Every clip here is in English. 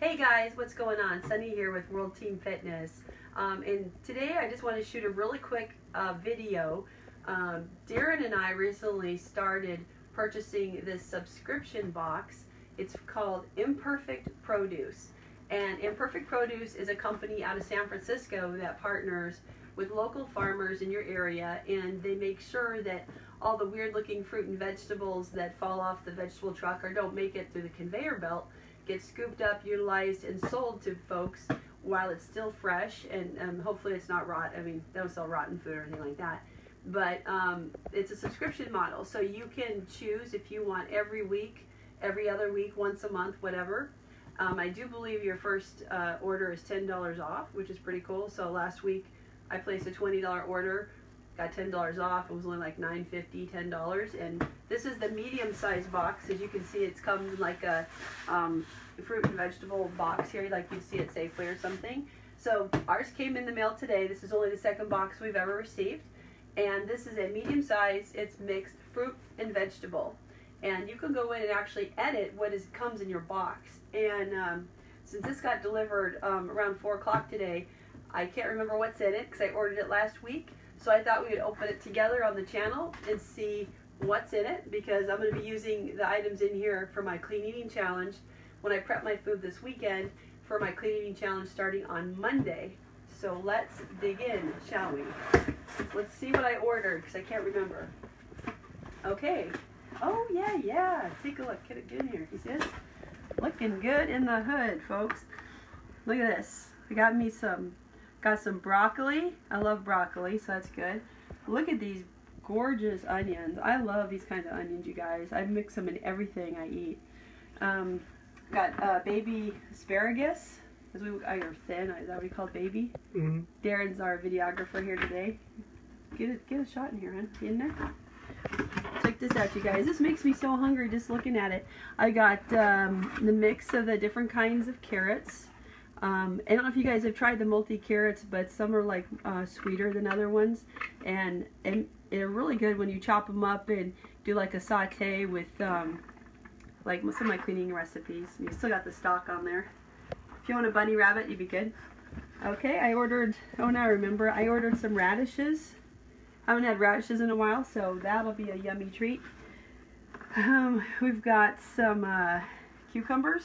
Hey guys, what's going on? Sunny here with World Team Fitness. Um, and today I just want to shoot a really quick uh, video. Um, Darren and I recently started purchasing this subscription box. It's called Imperfect Produce. And Imperfect Produce is a company out of San Francisco that partners with local farmers in your area and they make sure that all the weird looking fruit and vegetables that fall off the vegetable truck or don't make it through the conveyor belt get scooped up, utilized, and sold to folks while it's still fresh. And um, hopefully it's not rot. I mean, they don't sell rotten food or anything like that. But um, it's a subscription model, so you can choose if you want every week, every other week, once a month, whatever. Um, I do believe your first uh, order is $10 off, which is pretty cool. So last week I placed a $20 order got ten dollars off. It was only like nine fifty, ten dollars, and this is the medium sized box. As you can see, it's comes in like a um, fruit and vegetable box here, like you'd see at Safeway or something. So ours came in the mail today. This is only the second box we've ever received, and this is a medium size. It's mixed fruit and vegetable, and you can go in and actually edit what is comes in your box. And um, since this got delivered um, around four o'clock today, I can't remember what's in it because I ordered it last week so I thought we would open it together on the channel and see what's in it because I'm going to be using the items in here for my clean eating challenge when I prep my food this weekend for my clean eating challenge starting on Monday. So let's dig in, shall we? Let's see what I ordered because I can't remember. Okay. Oh, yeah, yeah. Take a look. Get it, in here. You see this? Looking good in the hood, folks. Look at this. I got me some Got some broccoli. I love broccoli, so that's good. Look at these gorgeous onions. I love these kinds of onions, you guys. I mix them in everything I eat. Um, got uh, baby asparagus. As we are thin, is that what we call baby? Mm -hmm. Darren's our videographer here today. Get a, get a shot in here, huh? In there. Check this out, you guys. This makes me so hungry just looking at it. I got um, the mix of the different kinds of carrots. Um, I don't know if you guys have tried the multi-carrots, but some are like uh, sweeter than other ones. And, and they're really good when you chop them up and do like a saute with um, like some of my cleaning recipes. You still got the stock on there. If you want a bunny rabbit, you'd be good. Okay, I ordered, oh now I remember, I ordered some radishes. I haven't had radishes in a while, so that'll be a yummy treat. Um, we've got some uh, cucumbers.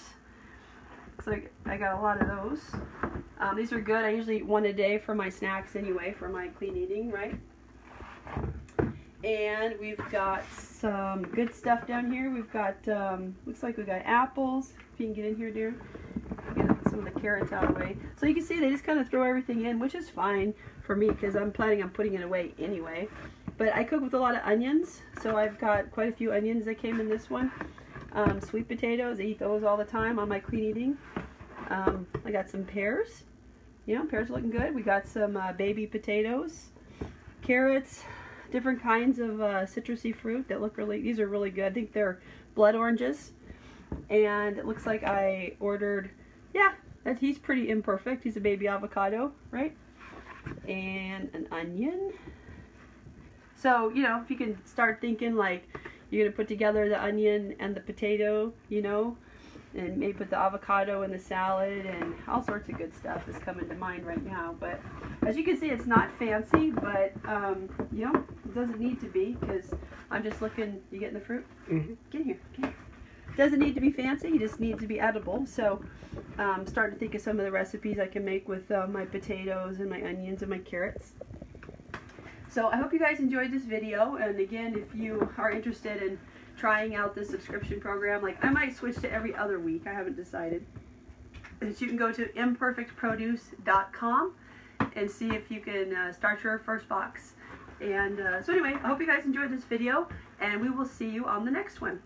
Looks like I got a lot of those. Um, these are good. I usually eat one a day for my snacks anyway, for my clean eating, right? And we've got some good stuff down here. We've got, um, looks like we got apples. If you can get in here, dear. Get some of the carrots out of the way. So you can see they just kind of throw everything in, which is fine for me because I'm planning on putting it away anyway. But I cook with a lot of onions, so I've got quite a few onions that came in this one. Um, sweet potatoes, I eat those all the time on my clean eating. Um, I got some pears. You know, pears looking good. We got some uh, baby potatoes, carrots, different kinds of uh, citrusy fruit that look really, these are really good. I think they're blood oranges. And it looks like I ordered, yeah, that he's pretty imperfect. He's a baby avocado, right? And an onion. So, you know, if you can start thinking like, you're to put together the onion and the potato, you know, and maybe put the avocado in the salad and all sorts of good stuff is coming to mind right now. But as you can see, it's not fancy, but, um, you know, it doesn't need to be because I'm just looking, you getting the fruit? Mm -hmm. Get here, get here. Doesn't need to be fancy, you just need to be edible. So um, starting to think of some of the recipes I can make with uh, my potatoes and my onions and my carrots. So I hope you guys enjoyed this video. And again, if you are interested in trying out this subscription program, like I might switch to every other week. I haven't decided. But you can go to imperfectproduce.com and see if you can uh, start your first box. And uh, so anyway, I hope you guys enjoyed this video, and we will see you on the next one.